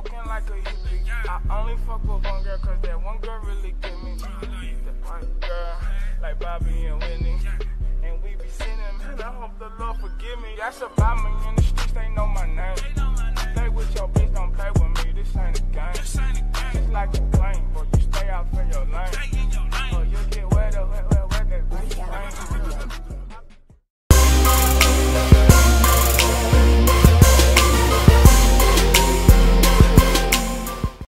Smoking like a hippie. I only fuck with one girl, cause that one girl really get me. the white girl, like Bobby and Whitney. And we be sinning, man. I hope the Lord forgive me. I about me in the streets, they know my name.